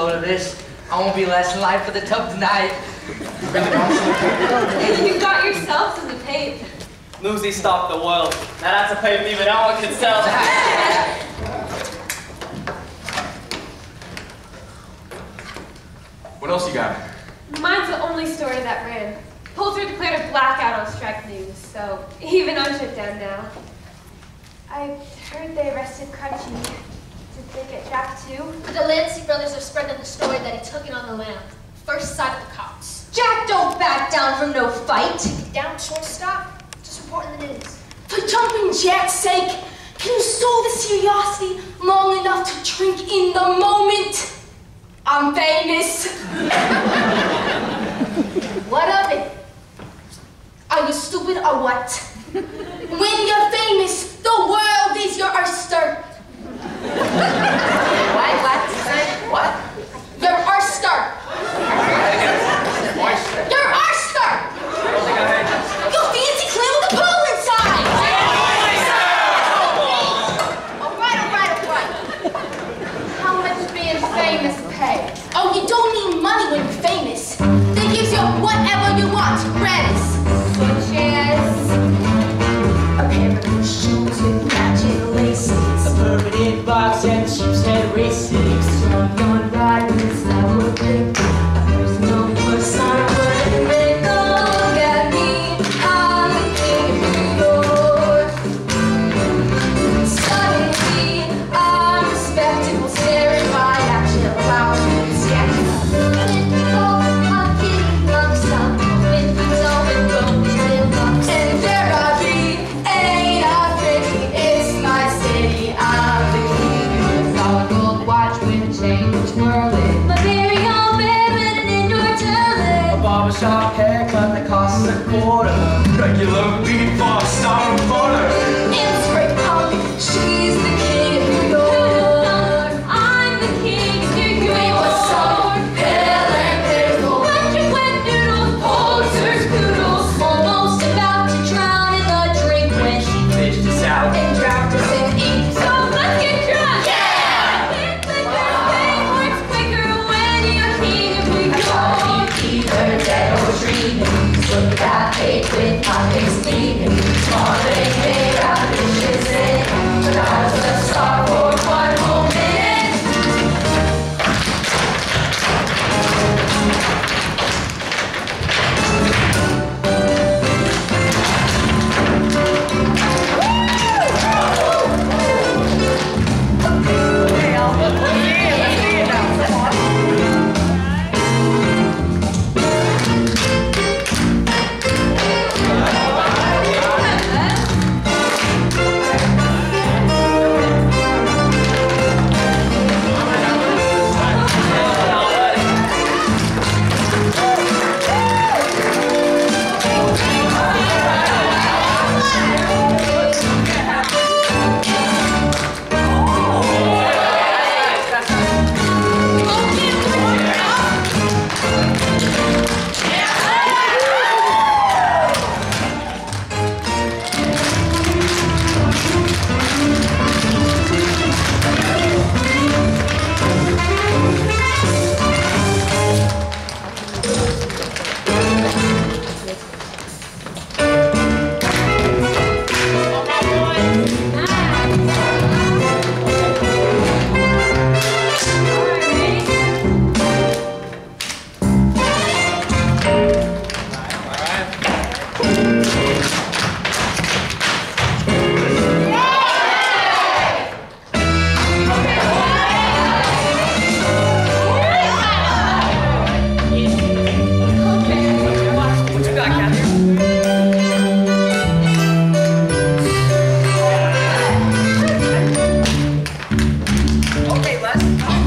load of this. I won't be last in line for the tub tonight. you got yourself in the paint. Lucy stopped the world. Now that's a paint even no one can sell. what else you got? Mine's the only story that ran. Pulitzer declared a blackout on strike news, so even I'm shut down now. I heard they arrested Crutchy. Exhibit Jack too? Delancey brothers are spreading the story that he took it on the lam. First sight of the cops. Jack, don't back down from no fight. Down, shortstop. Just reporting the news. For jumping Jack's sake, can you sow the curiosity long enough to drink in the moment? I'm famous. what of it? Are you stupid or what? when you're famous, the world is your oyster. us.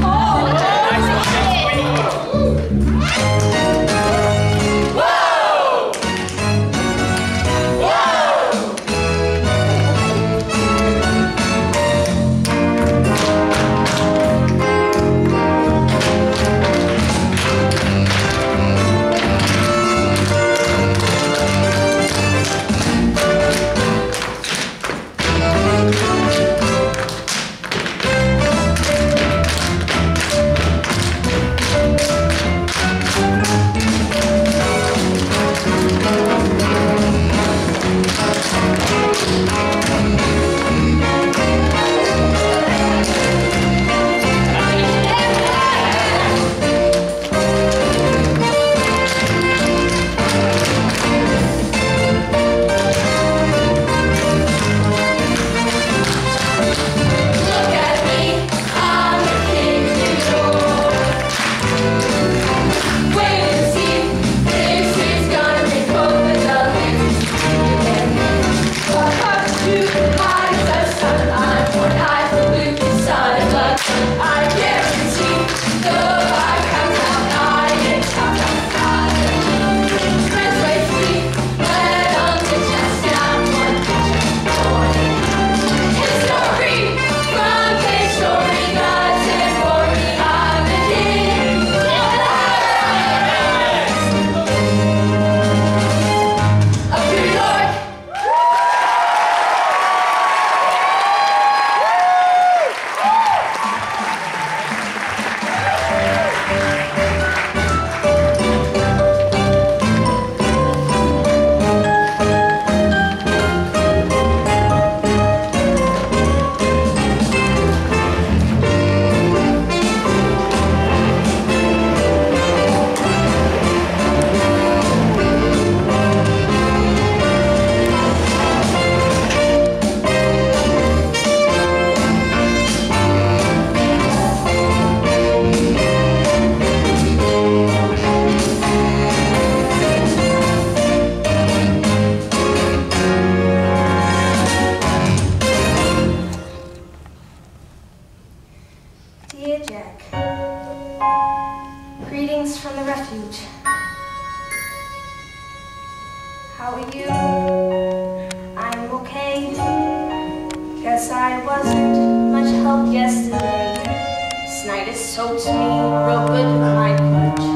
Snyder soaked me my crutch.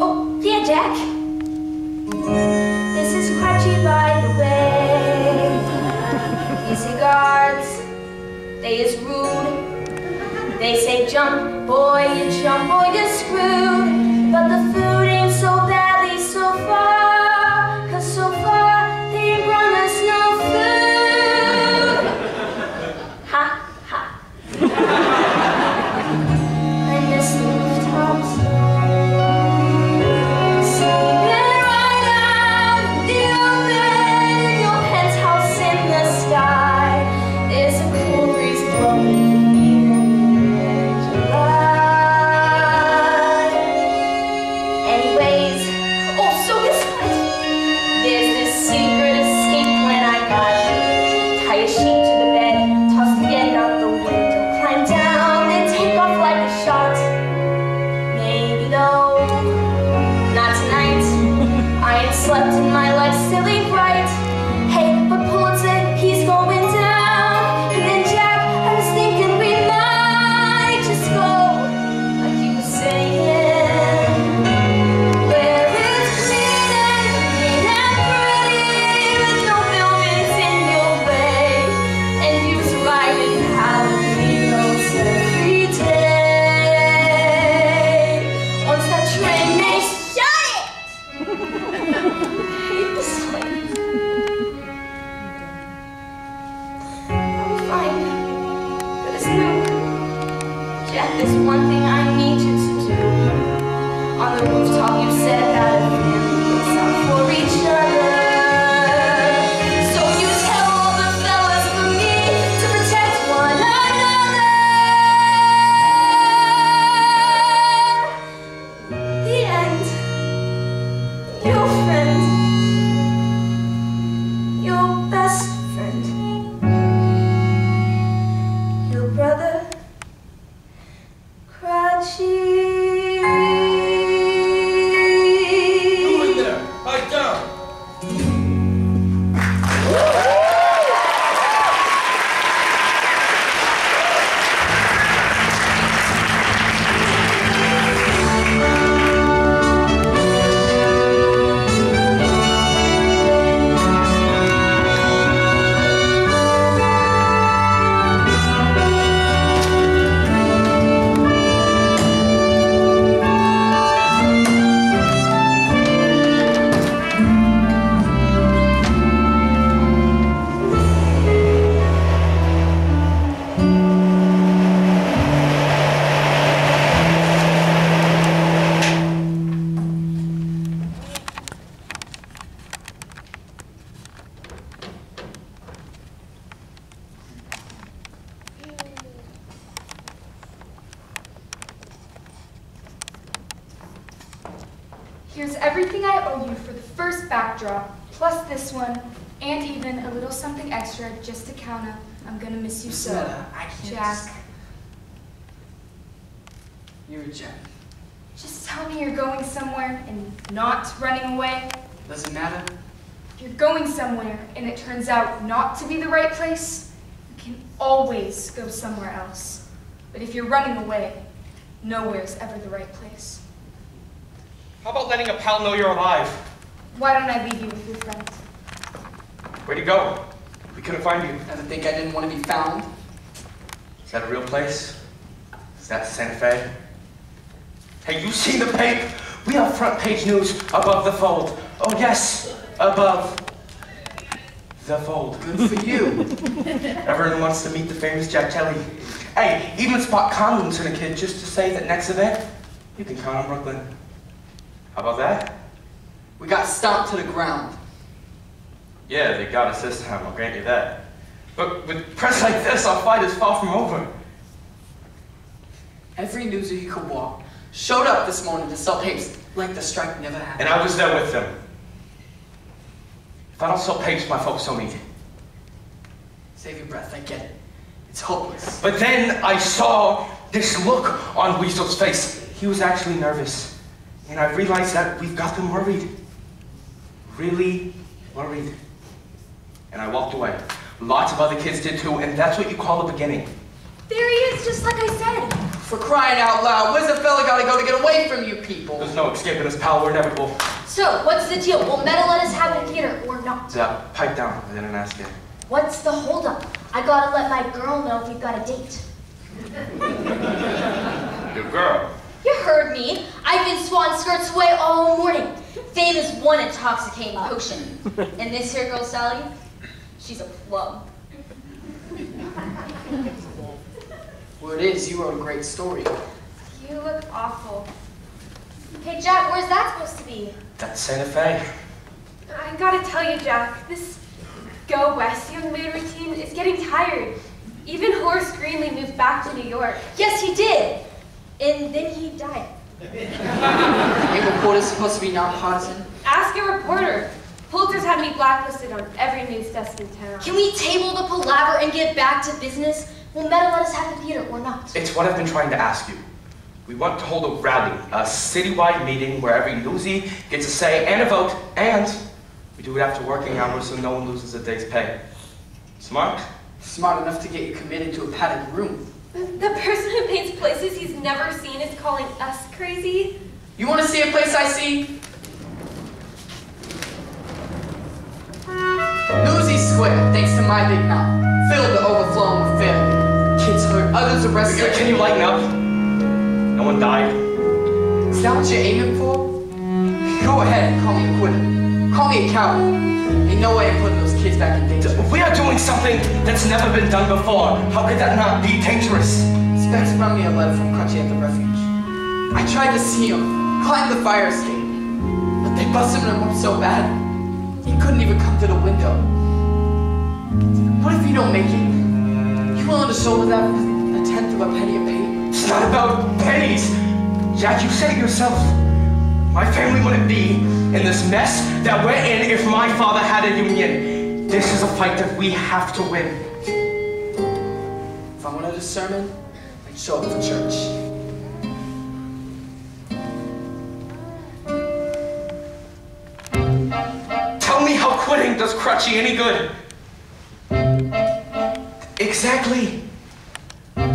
Oh, yeah, Jack. This is Crutchy, by the way. Easy guards, they is rude. They say jump, boy, you jump, boy, you're screwed. On the rooftop, you said gonna you so. Samantha, I can't. Jack, You're a gem. just tell me you're going somewhere and not running away. Doesn't matter. If you're going somewhere and it turns out not to be the right place, you can always go somewhere else. But if you're running away, nowhere's ever the right place. How about letting a pal know you're alive? Why don't I leave you with your friend? Where'd you go? We couldn't find you. Ever think I didn't want to be found? Is that a real place? Is that Santa Fe? Hey, you seen the paper? We have front page news above the fold. Oh yes, above the fold. Good for you. Everyone wants to meet the famous Jack Kelly. Hey, even Spot Conlon sent a kid just to say that next event, you can count on Brooklyn. How about that? We got stomped to the ground. Yeah, they got this time, I'll grant you that. But with press like this, our fight is far from over. Every newser you could walk showed up this morning to sell papers like the strike never happened. And I was there with them. If I don't sell papers, my folks don't eat. Save your breath, I get it. It's hopeless. But then I saw this look on Weasel's face. He was actually nervous. And I realized that we've got them worried. Really worried. And I walked away. Lots of other kids did too, and that's what you call a beginning. There he is, just like I said. For crying out loud, where's the fella gotta go to get away from you people? There's no escaping this, pal. We're inevitable. So, what's the deal? Will Medda let us have a theater or not? Zap, pipe down. I didn't ask you. What's the holdup? I gotta let my girl know if we've got a date. Your girl. You heard me. I've been swan skirts away all morning. Famous one intoxicating potion. And this here girl, Sally, she's a plum. Well, it is. You wrote a great story. You look awful. Hey, Jack, where's that supposed to be? That's Santa Fe. I gotta tell you, Jack, this Go West young man routine is getting tired. Even Horace Greeley moved back to New York. Yes, he did. And then he died. Ain't reporters supposed to be nonpartisan? Ask a reporter. Pulitzer's had me blacklisted on every news desk in town. Can we table the palaver and get back to business? Will Medda let us have the theater or not? It's what I've been trying to ask you. We want to hold a rally, a citywide meeting where every newsie gets a say and a vote, and we do it after working hours so no one loses a day's pay. Smart? Smart enough to get you committed to a padded room. The person who paints places he's never seen is calling us crazy. You want to see a place I see? To my big mouth, filled to overflowing with failure. Kids hurt, others arrested. Can you lighten up? No one died. Is that what you're aiming for? Go ahead and call me a quitter. Call me a coward. Ain't no way I'm putting those kids back in danger. We are doing something that's never been done before. How could that not be dangerous? Specs brought me a letter from Crutchy at the refuge. I tried to see him, climb the fire escape, but they busted him up so bad, he couldn't even come to the window. What if you don't make it? You willing to shoulder that a tenth of a penny a pay? It's not about pennies. Jack, you said it yourself. My family wouldn't be in this mess that we're in if my father had a union. This is a fight that we have to win. If I wanted a sermon, I'd show up for church. Tell me how quitting does Crutchy any good. Exactly.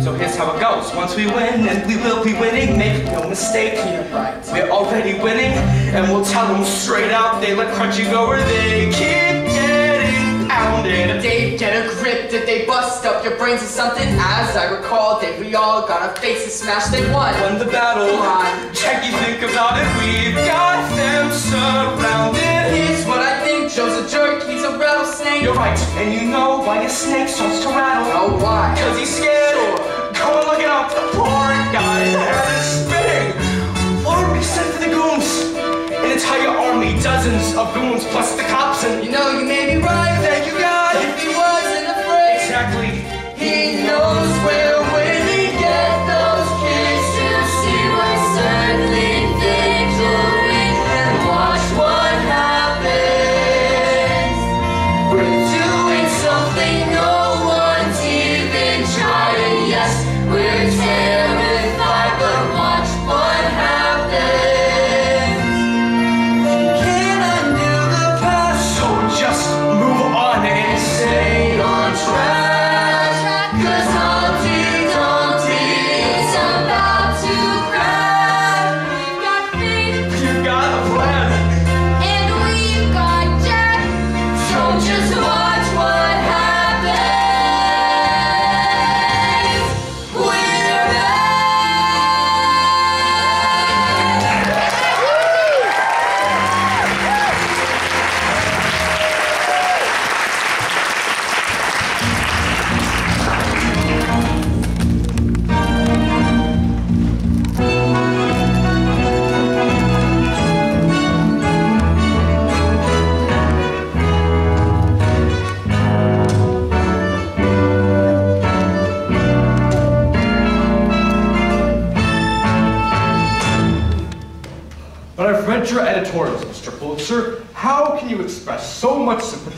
So here's how it goes. Once we win, and we will be winning, make no mistake. Right. We're already winning, and we'll tell them straight out. They let Crutchy go or they keep getting pounded. Dave, get a grip. Did they bust up your brains or something? As I recall, they we all got our faces smashed. They won. Won the battle. Come on. Jackie, think about it. We've got them surrounded. Here's what I think. Joe's a jerk. He's rattlesnake. You're right, and you know why a snake starts to rattle. Oh, why? Cause he's scared. Go and look it up. The poor guy's head is spinning. Would we send for the goons? An entire army, dozens of goons, plus the cops and... You know, you may be right. Thank you, God. If he wasn't afraid, Exactly. he knows where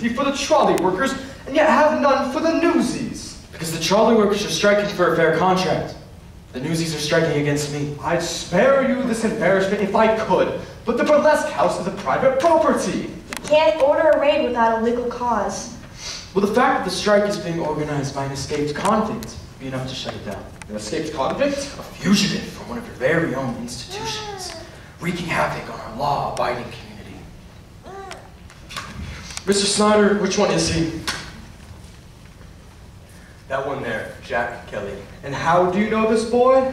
sympathy for the trolley workers and yet have none for the newsies? Because the trolley workers are striking for a fair contract. The newsies are striking against me. I'd spare you this embarrassment if I could, but the burlesque house is a private property. You can't order a raid without a legal cause. Will the fact that the strike is being organized by an escaped convict be enough to shut it down? An escaped convict? A fugitive from one of your very own institutions, wreaking havoc on our law-abiding community. Mr. Snyder, which one is he? That one there, Jack Kelly. And how do you know this boy?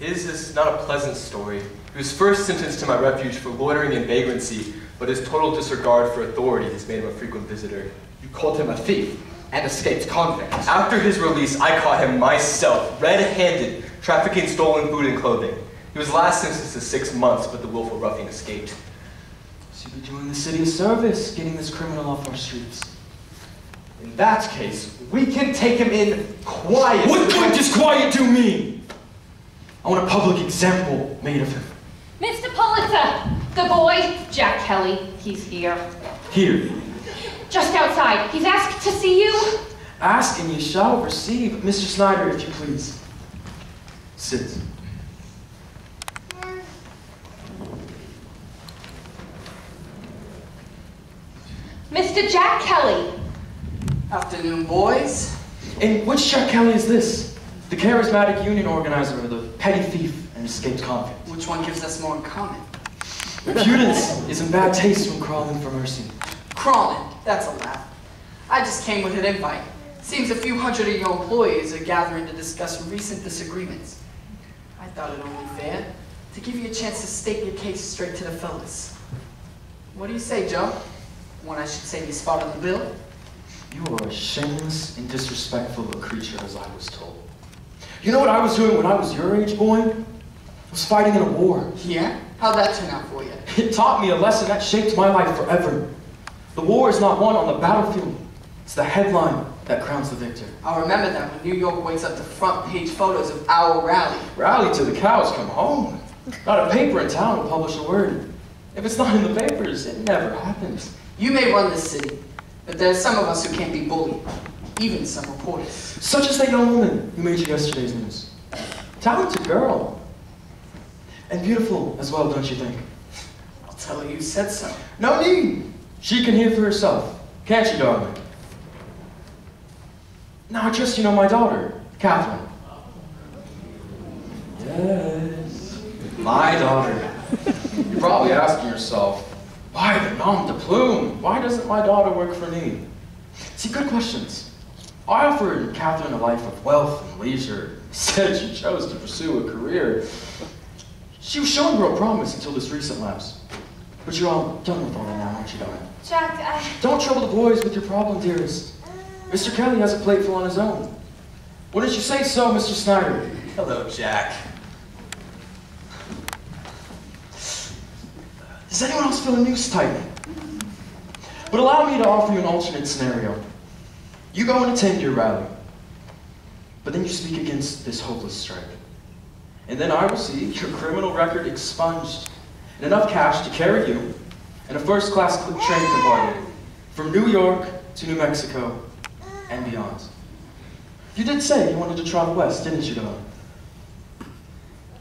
His is not a pleasant story. He was first sentenced to my refuge for loitering and vagrancy, but his total disregard for authority has made him a frequent visitor. You called him a thief and escaped convict. After his release, I caught him myself, red-handed, trafficking stolen food and clothing. He was last sentenced to six months, but the willful ruffian escaped. So you'd be doing the city a service, getting this criminal off our streets. In that case, we can take him in quiet. What good does quiet do me? I want a public example made of him. Mr. Pulitzer, the boy, Jack Kelly, he's here. Here. Just outside. He's asked to see you. Ask and you shall receive. Mr. Snyder, if you please. Sit. Mr. Jack Kelly. Afternoon, boys. And which Jack Kelly is this? The charismatic union organizer or the petty thief and escaped convict? Which one gives us more in common? Impudence is in bad taste when crawling for mercy. Crawling, that's a laugh. I just came with an invite. Seems a few hundred of your employees are gathering to discuss recent disagreements. I thought it only fair to give you a chance to state your case straight to the fellas. What do you say, Joe? One I should say you spot on the bill? You are as shameless and disrespectful a creature as I was told. You know what I was doing when I was your age, boy? I was fighting in a war. Yeah? How'd that turn out for you? It taught me a lesson that shaped my life forever. The war is not won on the battlefield. It's the headline that crowns the victor. I'll remember that when New York wakes up to front page photos of our rally. Rally till the cows come home. Not a paper in town will publish a word. If it's not in the papers, it never happens. You may run this city, but there are some of us who can't be bullied. Even some reporters. Such as that young woman who made you yesterday's news. Talented girl. And beautiful as well, don't you think? I'll tell her you said so. No need. She can hear for herself. Can't she, darling? Now I trust you know my daughter, Catherine. Yes, my daughter. You're probably asking yourself, why the nom de plume? Why doesn't my daughter work for me? See, good questions. I offered Catherine a life of wealth and leisure. Said she chose to pursue a career. She was showing real promise until this recent lapse. But you're all done with all that now, aren't you, darling? Jack, I... Don't trouble the boys with your problem, dearest. Uh. Mr. Kelly has a plate full on his own. Wouldn't you say so, Mr. Snyder? Hello, Jack. Does anyone else feel a noose tightening? But allow me to offer you an alternate scenario. You go and attend your rally, but then you speak against this hopeless strike. And then I will see your criminal record expunged and enough cash to carry you in a first-class train compartment from New York to New Mexico and beyond. You did say you wanted to travel west, didn't you, darling?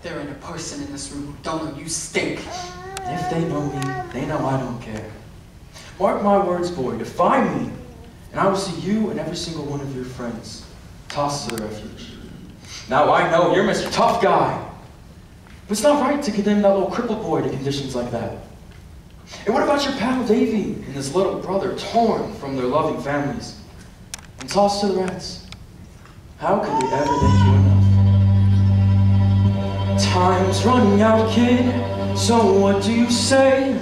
There ain't a person in this room who don't know you stink. If they know me, they know I don't care. Mark my words, boy, defy me, and I will see you and every single one of your friends tossed to the refuge. Now I know you're Mr. Tough Guy, but it's not right to condemn that little crippled boy to conditions like that. And what about your pal Davy and his little brother torn from their loving families and tossed to the rats? How could they ever thank you enough? Time's running out, kid. So what do you say?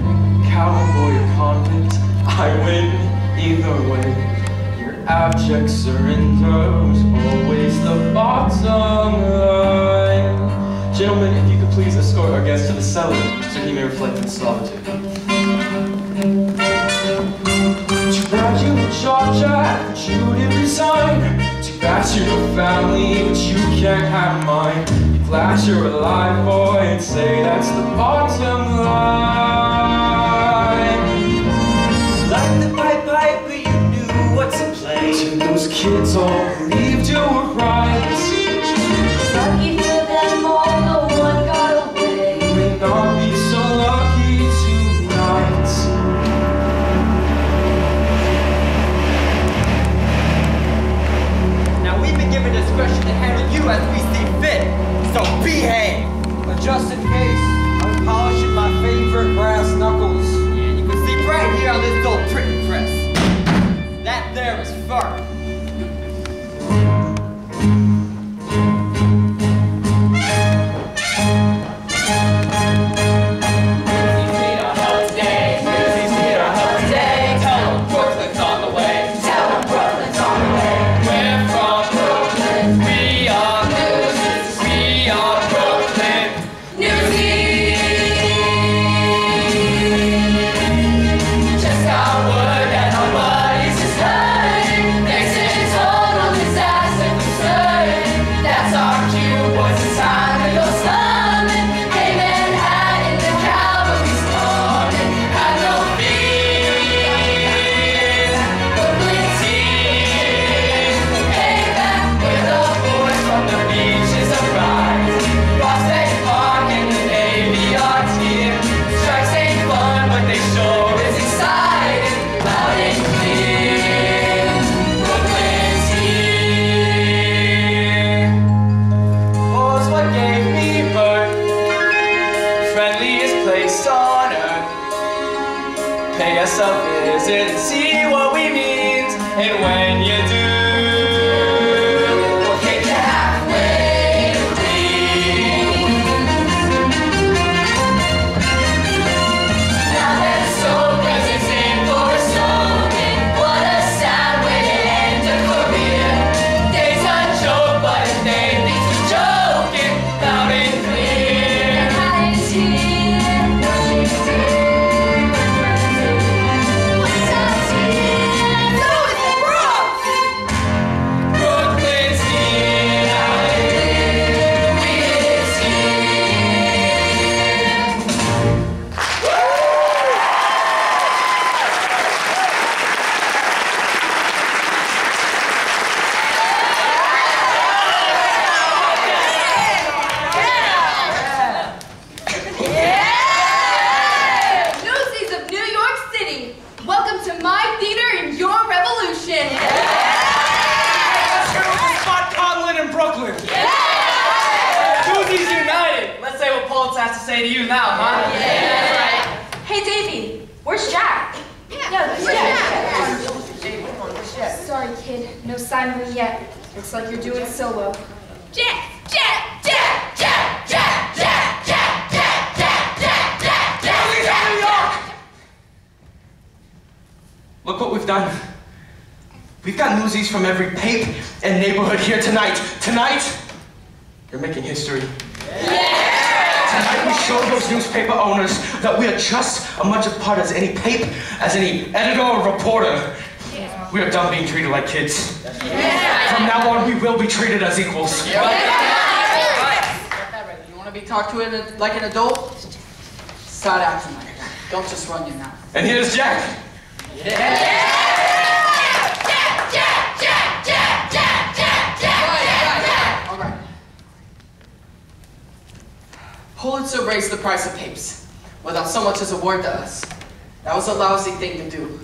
Cowboy or convict, I win either way. Your abject surrender's always the bottom line. Gentlemen, if you could please escort our guest to the cellar so he may reflect in solitude. Bad you were Georgia, but you did resign. Too you're a family, but you can't have mine. You're glad you're alive, boy, and say that's the bottom line. and where. Looks like you're doing solo. Jack, Jack, Jack, Jack, Jack, Jack, Jack, Jack, Jack, Jack, Jack, Jack, Jack, Look what we've done. We've got newsies from every pape and neighborhood here tonight. Tonight, you're making history. Tonight we show those newspaper owners that we are just as much a part as any pape, as any editor or reporter. We are done being treated like kids. From now on, we will be treated as equals. You want to be talked to in like an adult? Start acting like that. Don't just run your mouth. And here's Jack. All right. Pulitzer raised the price of papes without so much as a word to us. That was a lousy thing to do.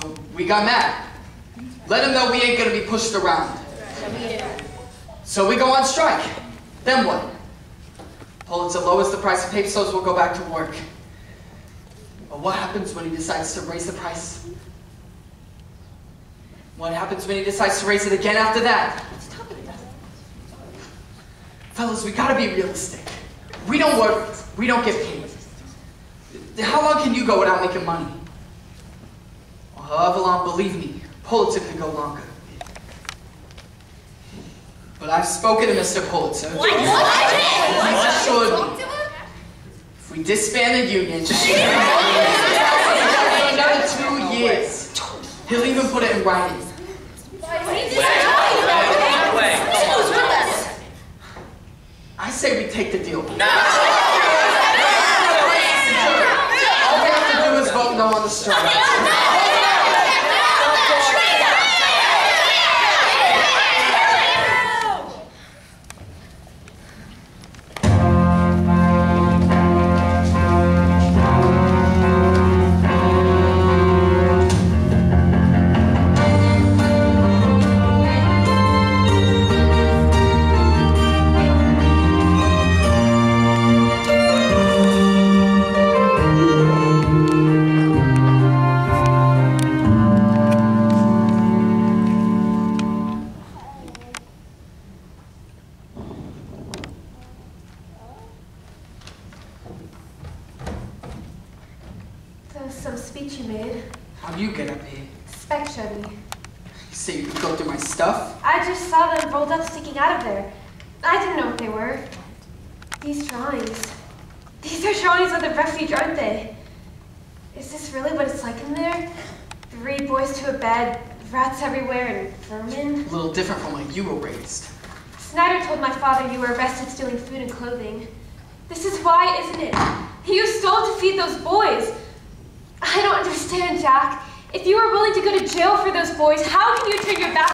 So we got mad. Let him know we ain't gonna be pushed around. So we go on strike. Then what? Pulitzer lowers the price of paper, so we'll go back to work. But what happens when he decides to raise the price? What happens when he decides to raise it again after that? Fellas, we gotta be realistic. We don't work, we don't get paid. How long can you go without making money? Well, long, believe me, Pulitzer can go longer. But I've spoken to Mr. Pulitzer. What? He What? assured What? me if we disband the union, for another two years, he'll even put it in writing. I say we take the deal. No! All we have to do is vote no on the strike.